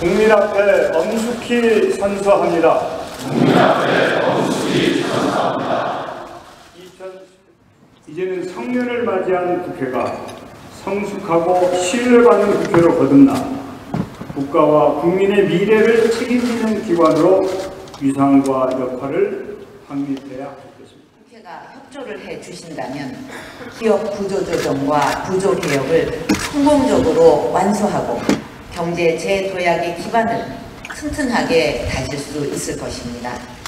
국민 앞에 엄숙히 선서합니다. 국민 앞에. 이제는 성년을 맞이한 국회가 성숙하고 신뢰받는 국회로 거듭나 국가와 국민의 미래를 책임지는 기관으로 위상과 역할을 확립해야 하겠습니다. 국회가 협조를 해 주신다면 기업 구조 조정과 구조 개혁을 성공적으로 완수하고 경제 재도약의 기반을 튼튼하게 다질 수 있을 것입니다.